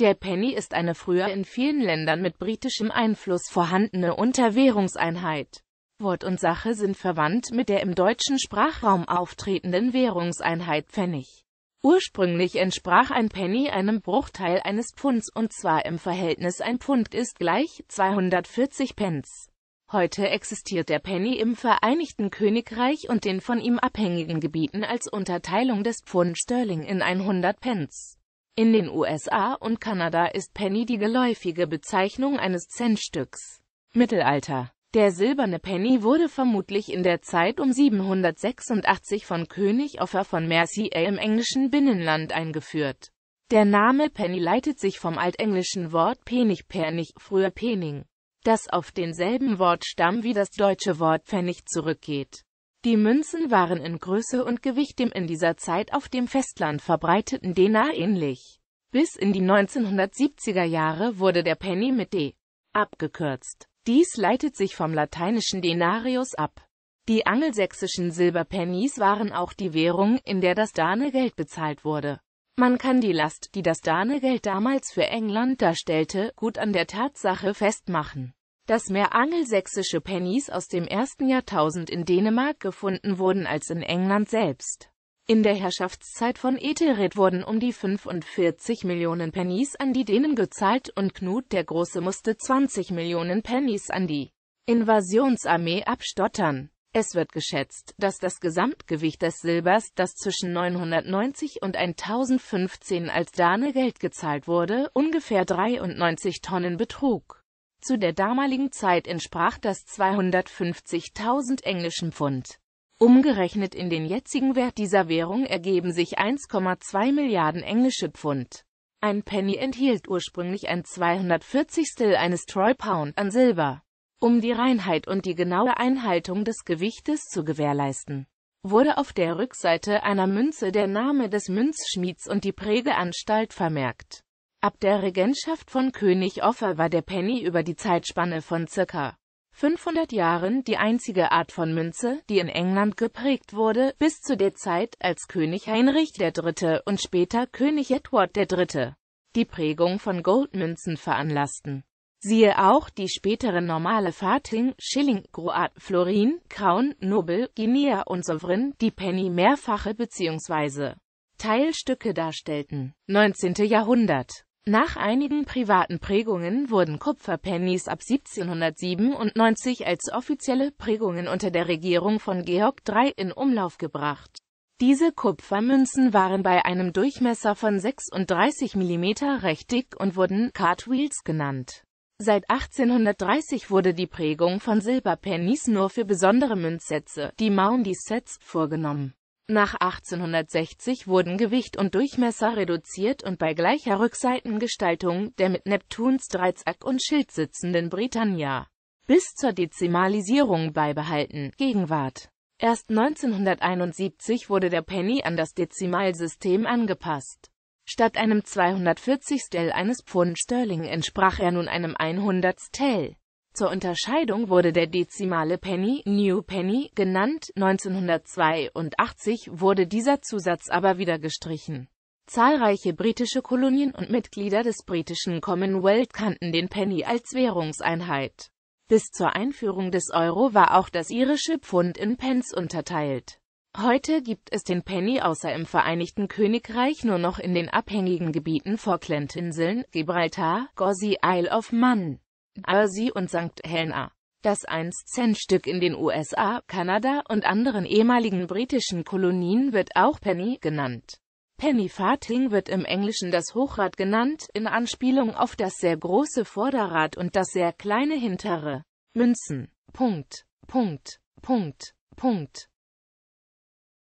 Der Penny ist eine früher in vielen Ländern mit britischem Einfluss vorhandene Unterwährungseinheit. Wort und Sache sind verwandt mit der im deutschen Sprachraum auftretenden Währungseinheit Pfennig. Ursprünglich entsprach ein Penny einem Bruchteil eines Pfunds und zwar im Verhältnis ein Pfund ist gleich 240 Pence. Heute existiert der Penny im Vereinigten Königreich und den von ihm abhängigen Gebieten als Unterteilung des Pfund Sterling in 100 Pence. In den USA und Kanada ist Penny die geläufige Bezeichnung eines Centstücks. Mittelalter Der silberne Penny wurde vermutlich in der Zeit um 786 von König Offa von Mercia im englischen Binnenland eingeführt. Der Name Penny leitet sich vom altenglischen Wort Penig Pernig, früher Pening, das auf denselben Wortstamm wie das deutsche Wort Pfennig zurückgeht. Die Münzen waren in Größe und Gewicht dem in dieser Zeit auf dem Festland verbreiteten Denar ähnlich. Bis in die 1970er Jahre wurde der Penny mit D abgekürzt. Dies leitet sich vom lateinischen Denarius ab. Die angelsächsischen Silberpennies waren auch die Währung, in der das Danegeld bezahlt wurde. Man kann die Last, die das Danegeld damals für England darstellte, gut an der Tatsache festmachen dass mehr angelsächsische Pennies aus dem ersten Jahrtausend in Dänemark gefunden wurden als in England selbst. In der Herrschaftszeit von Ethelred wurden um die 45 Millionen Pennies an die Dänen gezahlt und Knut der Große musste 20 Millionen Pennies an die Invasionsarmee abstottern. Es wird geschätzt, dass das Gesamtgewicht des Silbers, das zwischen 990 und 1015 als Danegeld gezahlt wurde, ungefähr 93 Tonnen betrug. Zu der damaligen Zeit entsprach das 250.000 englischen Pfund. Umgerechnet in den jetzigen Wert dieser Währung ergeben sich 1,2 Milliarden englische Pfund. Ein Penny enthielt ursprünglich ein 240stel eines Troy Pound an Silber. Um die Reinheit und die genaue Einhaltung des Gewichtes zu gewährleisten, wurde auf der Rückseite einer Münze der Name des Münzschmieds und die Prägeanstalt vermerkt. Ab der Regentschaft von König Offa war der Penny über die Zeitspanne von ca. 500 Jahren die einzige Art von Münze, die in England geprägt wurde, bis zu der Zeit, als König Heinrich III. und später König Edward III. die Prägung von Goldmünzen veranlassten. Siehe auch die späteren normale Fating, Schilling, Groat, Florin, Crown, Nobel, Guinea und Sovereign, die Penny mehrfache bzw. Teilstücke darstellten. 19. Jahrhundert nach einigen privaten Prägungen wurden Kupferpennies ab 1797 als offizielle Prägungen unter der Regierung von Georg III in Umlauf gebracht. Diese Kupfermünzen waren bei einem Durchmesser von 36 mm recht dick und wurden Cartwheels genannt. Seit 1830 wurde die Prägung von Silberpennies nur für besondere Münzsätze, die Maundy-Sets, vorgenommen. Nach 1860 wurden Gewicht und Durchmesser reduziert und bei gleicher Rückseitengestaltung der mit Neptuns Dreizack und Schild sitzenden Britannia bis zur Dezimalisierung beibehalten. Gegenwart Erst 1971 wurde der Penny an das Dezimalsystem angepasst. Statt einem 240 Stel eines Pfund Sterling entsprach er nun einem 100 Stel. Zur Unterscheidung wurde der dezimale Penny New Penny genannt, 1982 wurde dieser Zusatz aber wieder gestrichen. Zahlreiche britische Kolonien und Mitglieder des britischen Commonwealth kannten den Penny als Währungseinheit. Bis zur Einführung des Euro war auch das irische Pfund in Pence unterteilt. Heute gibt es den Penny außer im Vereinigten Königreich nur noch in den abhängigen Gebieten Falklandinseln, Gibraltar, Gossi Isle of Man. Jersey und St. Helena. Das 1-Cent-Stück in den USA, Kanada und anderen ehemaligen britischen Kolonien wird auch Penny genannt. Penny Farthing wird im Englischen das Hochrad genannt, in Anspielung auf das sehr große Vorderrad und das sehr kleine hintere. Münzen. Punkt. Punkt. Punkt. Punkt.